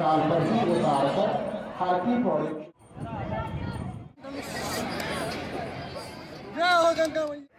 अंतराल पर ही उतार कर हाथी की जय हो गंगा